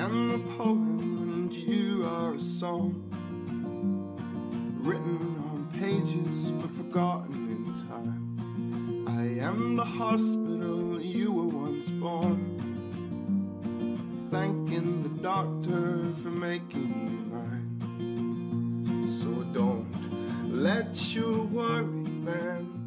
am a poem and you are a song. Written on pages but forgotten in time. I am the hospital you were once born. Thanking the doctor for making you mine. So don't let your worry man